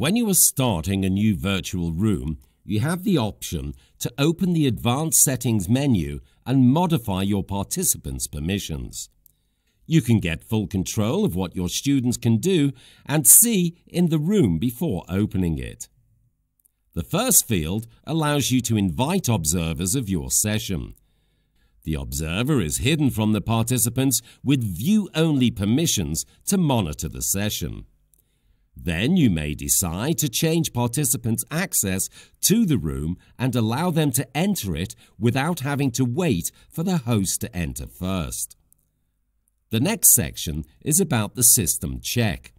When you are starting a new virtual room, you have the option to open the Advanced Settings menu and modify your participants' permissions. You can get full control of what your students can do and see in the room before opening it. The first field allows you to invite observers of your session. The observer is hidden from the participants with view-only permissions to monitor the session. Then you may decide to change participants' access to the room and allow them to enter it without having to wait for the host to enter first. The next section is about the system check.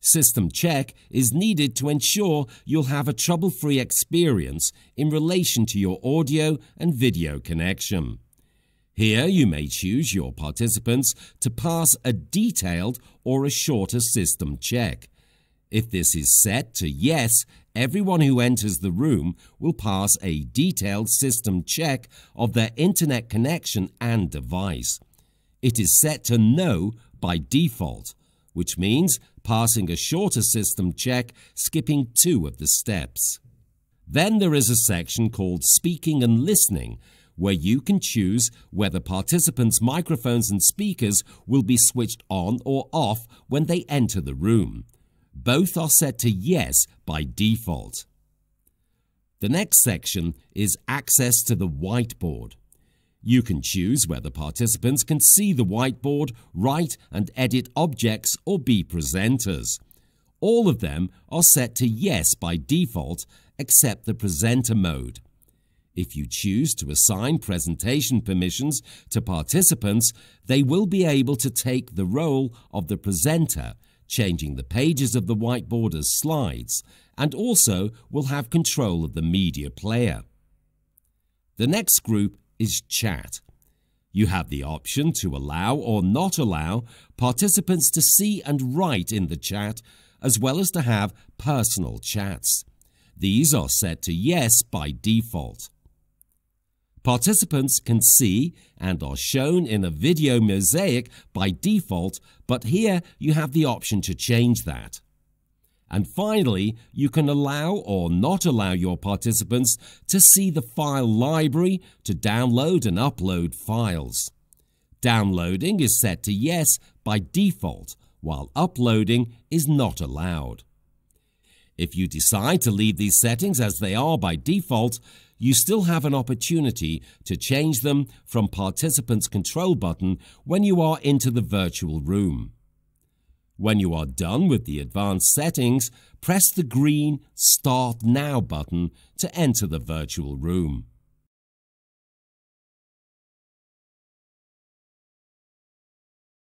System check is needed to ensure you'll have a trouble-free experience in relation to your audio and video connection. Here you may choose your participants to pass a detailed or a shorter system check. If this is set to yes, everyone who enters the room will pass a detailed system check of their internet connection and device. It is set to no by default, which means passing a shorter system check, skipping two of the steps. Then there is a section called Speaking and Listening, where you can choose whether participants' microphones and speakers will be switched on or off when they enter the room. Both are set to yes by default. The next section is access to the whiteboard. You can choose whether participants can see the whiteboard, write and edit objects or be presenters. All of them are set to yes by default except the presenter mode. If you choose to assign presentation permissions to participants, they will be able to take the role of the presenter changing the pages of the whiteboard as slides, and also will have control of the media player. The next group is chat. You have the option to allow or not allow participants to see and write in the chat, as well as to have personal chats. These are set to yes by default. Participants can see and are shown in a video mosaic by default, but here you have the option to change that. And finally, you can allow or not allow your participants to see the file library to download and upload files. Downloading is set to yes by default, while uploading is not allowed. If you decide to leave these settings as they are by default, you still have an opportunity to change them from Participants Control button when you are into the virtual room. When you are done with the advanced settings, press the green Start Now button to enter the virtual room.